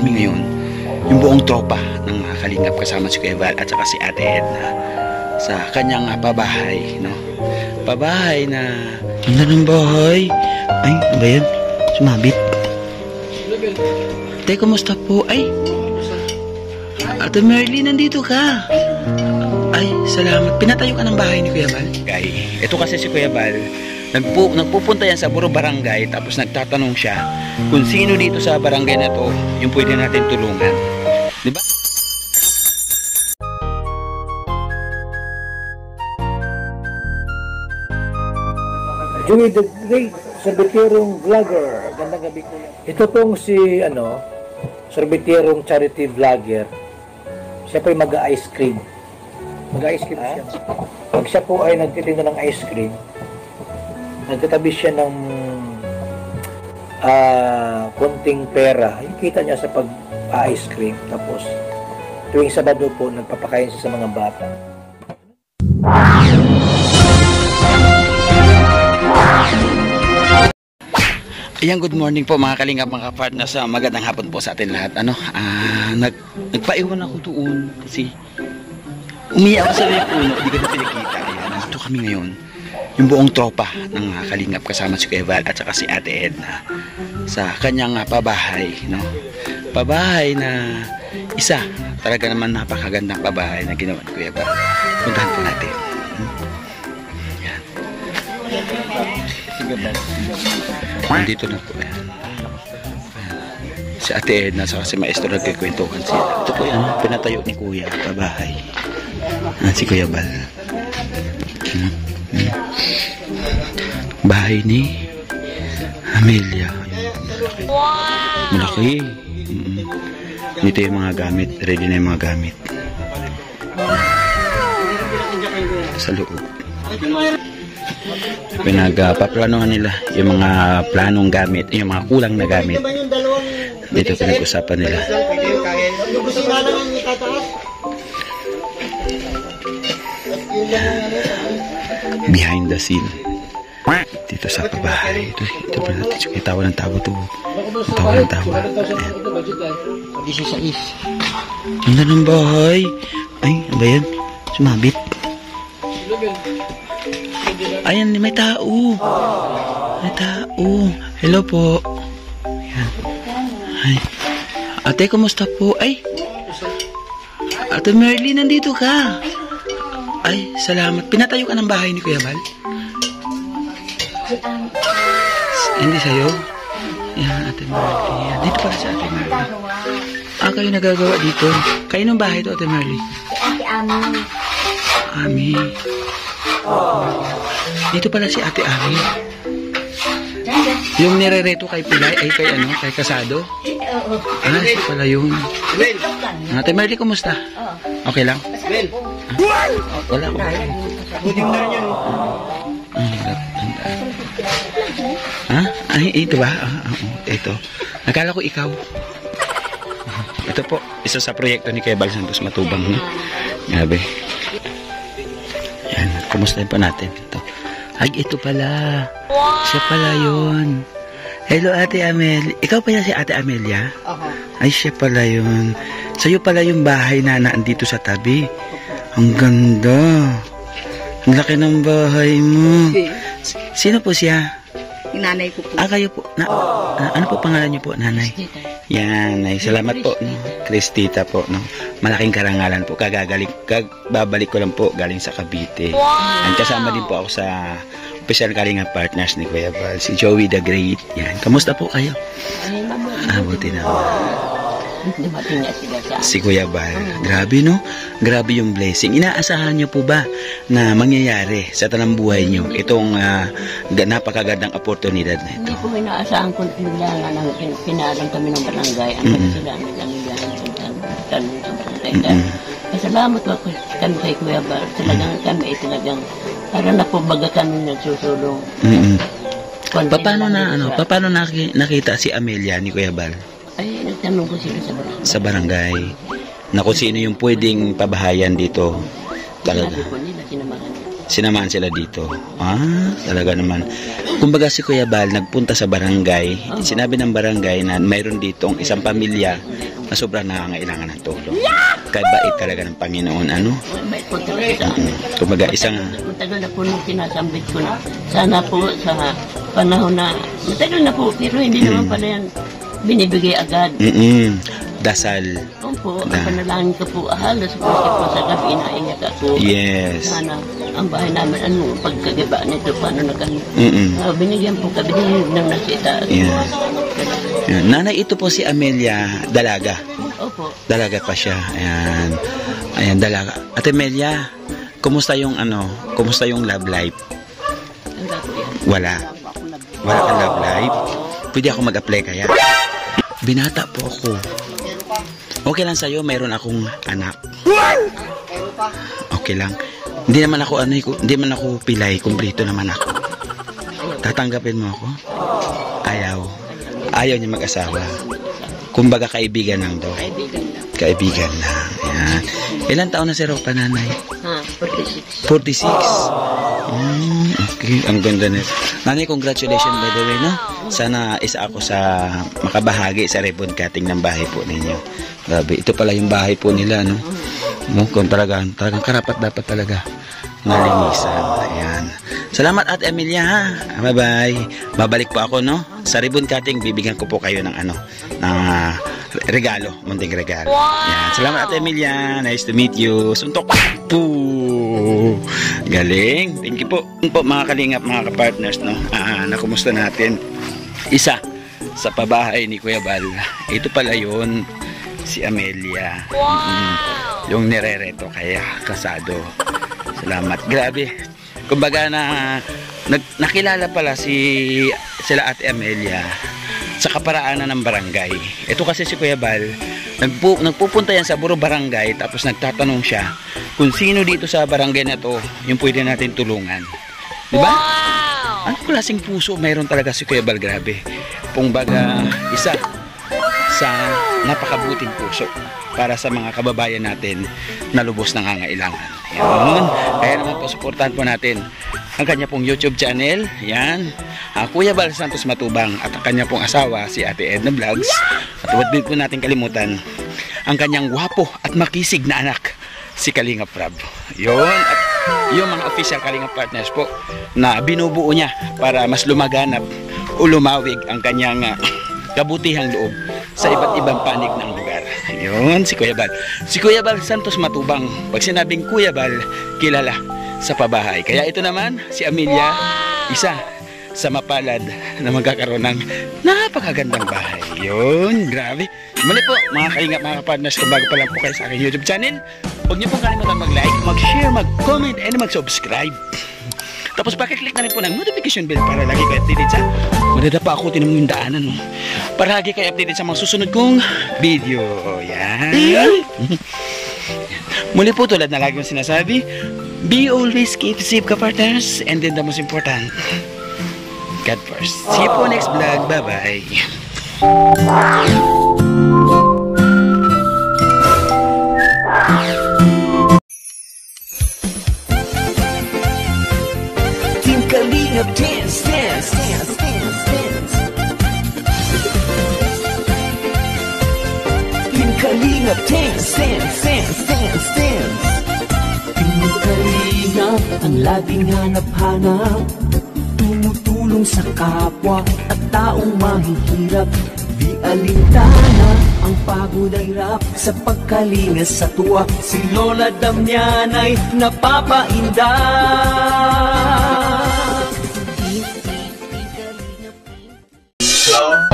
kami ngayon, yung buong tropa ng mga kalingap kasama si Kuya Val at saka si Ate Edna sa kanyang ah, pabahay, no? Pabahay na... Ganda ng bahay. Ay, ano ba yan? Sumabit. Te, kumusta po? Ay, Ate Merly, nandito ka. Ay, salamat. Pinatayo ka ng bahay ni Kuya Bal? Kay, ito kasi si Kuya nagpu nagpupunta yan sa Buro Barangay tapos nagtatanong siya kung sino dito sa barangay na to yung pwede natin tulungan. Di ba? Joey the Great, sorbiterong vlogger. Gandang gabi ko Ito pong si, ano, sorbiterong charity vlogger. Siya po ay mag-ice cream. Mag-ice cream siya. Pag siya po ay nagtitinda ng ice cream, nagtatabi siya ng ah konting pera. Yung kita niya sa pag-ice cream. Tapos, tuwing Sabado po, nagpapakain siya sa mga bata. Ayan, good morning po mga kalingap, mga partner sa magandang hapon po sa atin lahat. Ano, ah, nag, nagpaiwan ako doon kasi umiyak ako sa may puno, hindi ko na pinakita. Ayan, nandito kami ngayon. Yung buong tropa ng kalingap kasama si Kuya Val at saka si Ate Edna sa kanyang ah, pabahay, no? Pabahay na isa, talaga naman napakagandang pabahay na ginawa ni Kuya Val. Puntahan po natin. Hmm? Yan. Nandito na po yan. Si Ate Edna sa si Maestro nagkikwentuhan sila. Ito po yan, pinatayo ni Kuya pabahay. Ah, si Kuya. Hmm, hmm. Bahay ni Amelia. Wow! Malaki. Mm. Dito yung mga gamit. Ready na yung mga gamit. Sa loob pinagpaplanuhan nila yung mga planong gamit, yung mga kulang na gamit. Dito pinag-usapan nila. Behind the scene. Dito sa pabahay. Ito, ito pa natin. Sige, tawa ng tawa to. Tawa ng tawa. Ayan. Ganda ng bahay. Ay, ano ba yan? Sumabit. Ayan, may tao. May tao. Hello po. Ayan. Ay. Ate, kumusta po? Ay. Ate Merly, nandito ka. Ay, salamat. Pinatayo ka ng bahay ni Kuya Bal? Hindi sa'yo? Yan, Ate Merly. Yan. Dito pala si Ate Merly. Ah, kayo nagagawa dito. Kayo ng bahay to, Ate Merly? Ate Ami. Ami. Dito pala si Ate Ami. Yung nirereto kay Pilay, ay kay ano, kay Kasado. Oo. Ah, siya pala yun. Joke lang. Ate Merly, kumusta? Oo. Okay lang? Kasama po. Wala ko. Ha? Ay, ito ba? Ah, ah, oh, ito. Nakala ko ikaw. Ito po, isa sa proyekto ni Kebal Santos Matubang. No? Grabe. Yan, kumusta pa natin ito. Ay, ito pala. Siya pala yun. Hello, Ate Amel. Ikaw pa yan si Ate Amelia? Ay, siya pala yun. Sa'yo pala yung bahay na naandito sa tabi. Ang ganda. Ang laki ng bahay mo. Sino po siya? Yung nanay ko po. Ah, kayo po. Na, ah, ano po pangalan niyo po, nanay? Yan, ay salamat po. No? Kristita po. No? Malaking karangalan po. Kagagaling, kag, babalik ko lang po galing sa Cavite. Ang kasama din po ako sa official kalinga partners ni Kuya Val, si Joey the Great. Yan. Kamusta po kayo? Ah, buti na. Dumating niya sila sa Si Kuya Val. Grabe no? Grabe yung blessing. Inaasahan niyo po ba na mangyayari sa tanang buhay niyo itong ah, ga- napakagandang oportunidad na ito? Hindi ko inaasahan kung bigla nga nang pin- pinalang kami ng barangay. Ang Mm-mm. sila ang nangyayahan sa tanong sa barangay. Kaya salamat ako kami kay Kuya Bar. Talagang kami ay talagang para na po baga kami nagsusulong. Mm-mm. Pa- Paano na ano? siya. Paano naki- nakita si Amelia ni Kuya Bal Ay, nagtanong ko sila sa barangay. sa barangay? Na kung sino yung pwedeng pabahayan dito. Talaga. ko nila, sinamahan nila. Sinamahan sila dito. Ah, talaga naman. Kumbaga si Kuya Bal nagpunta sa barangay. Sinabi ng barangay na mayroon ditong isang pamilya na sobrang nangangailangan ng tulong. Kaya bait talaga ng Panginoon, ano? Po talaga amin. Kumbaga, isang... Matagal na po nung sinasambit ko na sana po sa panahon na matagal na po pero hindi naman pala yan binibigay agad. Mm-mm, dasal. Opo, Na. ang panalangin ko po halos po kasi po sa gabi naiyak ako. Yes. Sana ang bahay namin ano pagkagaba nito paano na kami. Mm-mm. Ah, binigyan po kami ng nasita. Yes. Yan. Nanay, ito po si Amelia Dalaga. Opo. Dalaga pa siya. Ayan. Ayan, dalaga. Ate Amelia, kumusta yung ano, kumusta yung love life? Wala. Wala kang love life? Pwede ako mag-apply kaya? Binata po ako. Okay lang sa'yo, mayroon akong anak. Okay lang. Hindi naman ako ano, hindi naman ako pilay, kumpleto naman ako. Tatanggapin mo ako? Ayaw. Ayaw niya mag-asawa. Kumbaga kaibigan lang daw. Kaibigan lang. Kaibigan lang. Yan. Ilan taon na si Ropa, nanay? Ha, 46. 46. Mm, okay, ang ganda nito. Nanay, congratulations by the way, no? Sana isa ako sa makabahagi sa ribbon cutting ng bahay po ninyo. Grabe, ito pala yung bahay po nila, no? No, kung talagang, talagang karapat dapat talaga nalinisan. Ayan. Salamat at Emilia, ha? Bye-bye. Babalik po ako, no? Sa ribbon cutting, bibigyan ko po kayo ng ano, ng ah, regalo, munting regalo. Ayan. Salamat at Emilia. Nice to meet you. Suntok. Poo. Galing. Thank you po. Yun po mga kalingap, mga kapartners, no? Ah, nakumusta natin? Isa sa pabahay ni Kuya Bal. Ito pala yun, si Amelia. Mm, yung nirereto kaya kasado. Salamat. Grabe. Kumbaga na nag, nakilala pala si sila Ate Amelia sa kaparaanan ng barangay. Ito kasi si Kuya Bal, nagpu, nagpupunta yan sa Buro Barangay tapos nagtatanong siya kung sino dito sa barangay na to yung pwede natin tulungan. Di ba? Ano klaseng puso mayroon talaga si Kuya Bal, grabe. Kumbaga, isa sa napakabuting puso para sa mga kababayan natin na lubos ng Yan. Kaya naman po, supportahan po natin ang kanya pong YouTube channel. Yan. Ah, Kuya Bal Santos Matubang at ang kanya pong asawa, si Ate Edna Vlogs. At huwag din po natin kalimutan ang kanyang gwapo at makisig na anak, si Kalinga Prab. Yun. At yung mga official Kalinga partners po na binubuo niya para mas lumaganap o lumawig ang kanyang ah, kabutihang loob sa iba't ibang panig ng lugar. Yun, si Kuya Bal. Si Kuya Bal Santos Matubang. Pag sinabing Kuya Bal, kilala sa pabahay. Kaya ito naman, si Amelia, isa sa mapalad na magkakaroon ng napakagandang bahay. Yun, grabe. Muli po, mga kaingap, mga partners, kung bago pa lang po kayo sa aking YouTube channel, huwag niyo pong kalimutan mag-like, mag-share, mag-comment, and mag-subscribe. Tapos pakiclick na rin po ng notification bell para lagi kayo updated sa madadapa ako tinamo yung daanan mo. Para lagi kayo updated sa mga susunod kong video. Yan. Muli po tulad na lagi kong sinasabi, be always keep safe ka partners and then the most important, God first. See you po next vlog. Bye-bye. Kalingap dance, dance, dance, dance, dance. Team Kalingap ang laging hanap-hanap. Tumutulong sa kapwa at taong mahihirap. Di alintana ang pagod ay rap sa pagkalinga sa tuwa. Si Lola Damian ay napapainda. Team,